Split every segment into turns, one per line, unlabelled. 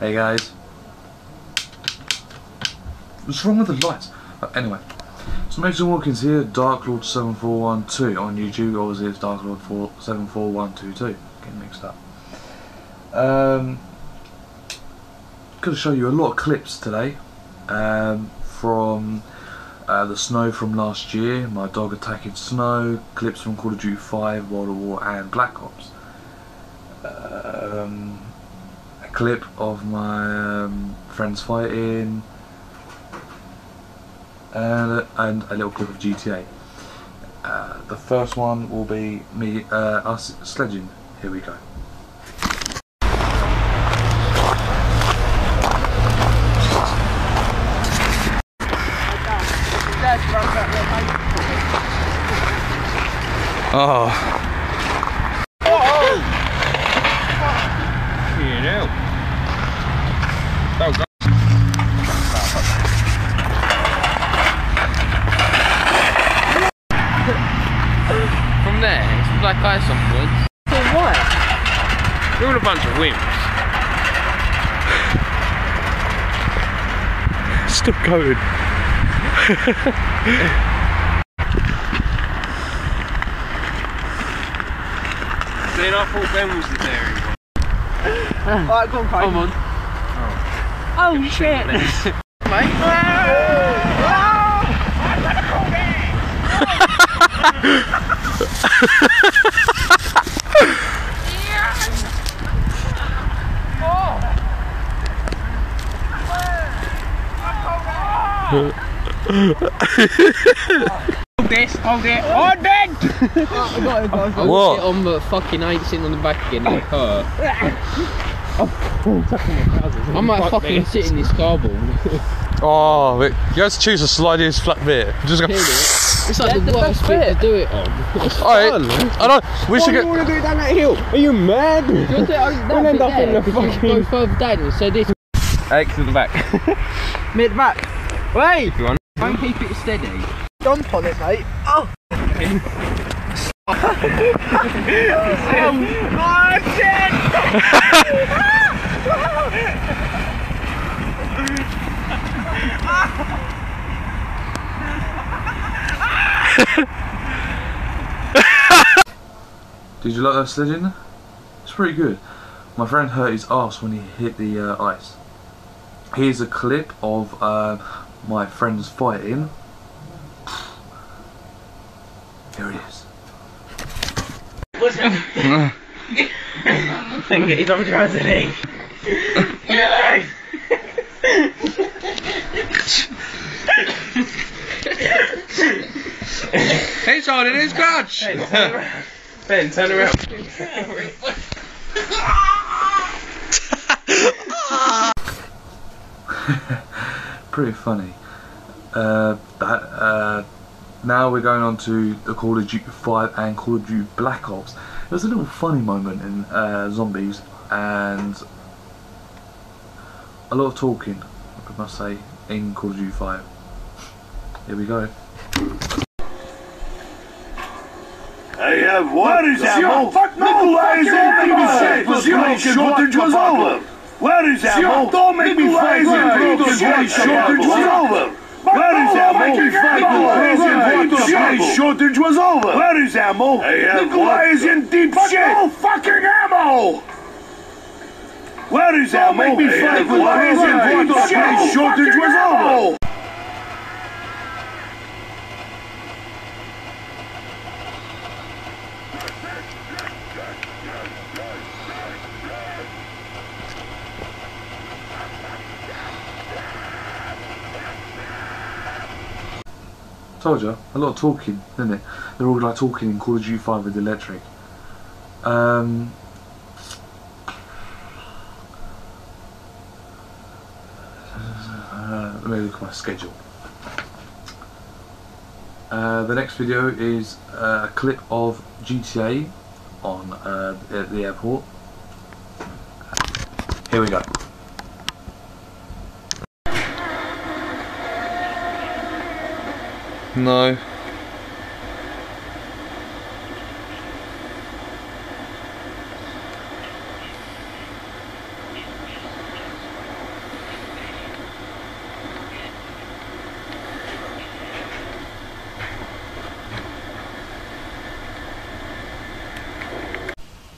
Hey guys. What's wrong with the lights? Uh, anyway, so Mason Watkins here, Dark Lord 7412 on YouTube. Obviously, it's Dark Lord 74122. Getting mixed up. Um, going to show you a lot of clips today um, from uh, the snow from last year, my dog attacking snow, clips from Call of Duty 5, World at War, and Black Ops. Um, clip of my um, friends fighting, and, and a little clip of GTA. Uh, the first one will be me, uh, us sledging. Here we go. Oh.
Fucking hell. Oh, God. From there, it's black ice onwards.
For what?
We're all a bunch of wimps.
Still going.
Then I thought Ben was the dairy one.
Alright, go on, Craig.
Come on.
Oh, shit.
Mate.
Hold this, hold it. Hold it! I got it, guys.
I
What?
will sit on but fucking ain't sitting on the back again. It hurt. Oh, I might fucking sit in this cardboard.
Oh, wait, you guys choose the slightest flat bit. Just go.
Hear it? It's like
Yeah,
the
the
worst bit
bit.
to do it on.
Alright, I know. We should get.
want to do it down that hill? Are you mad?
You'll do it on that
We'll end
bit
up in the fucking-
Go further down, so this.
X to the back.
Mid back. Wait!
you want.
Try and keep it steady.
Dump on it, mate. Oh!
Did you like that sledging? It's pretty good. My friend hurt his ass when he hit the uh, ice. Here's a clip of uh, my friends fighting. Here it is.
He's on drugs, isn't he?
He's holding his crutch!
Ben, turn around.
Pretty funny. Uh, that, uh, now we're going on to the Call of Duty 5 and Call of Duty Black Ops. There was a little funny moment in uh, Zombies and a lot of talking, I must say, in Call of Duty 5. Here we go.
Hey, uh, what is that? Mo? Nikolai is in the shit. Shortage was over. Where is that? Mo? Don't make me fight shortage was over. Where is that? Mo? The shortage was over. Where is that? Mo? Nikolai is in deep shit. No fucking ammo. Where is that? Mo? Make me fight with the shortage was over.
Told you, a lot of talking, isn't it? They're all like talking in Call of Duty 5 with electric. Um, uh, let me look at my schedule. Uh, the next video is uh, a clip of GTA on uh, at the airport. Here we go. No.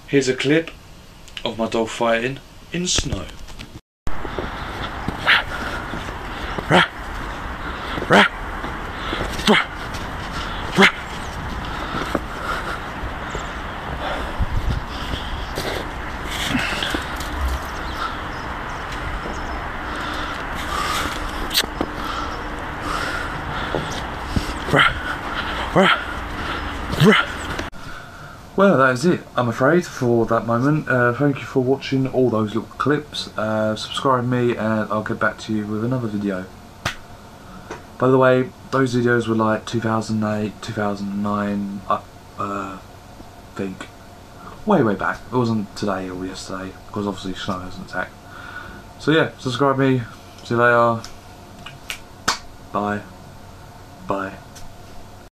Here's a clip of my dog fighting in snow. Well, that is it, I'm afraid, for that moment. Uh, thank you for watching all those little clips. Uh, subscribe me and I'll get back to you with another video. By the way, those videos were like 2008, 2009, I uh, think. Way, way back. It wasn't today or yesterday, because obviously snow hasn't attacked. So yeah, subscribe me. See you later. Bye. Bye.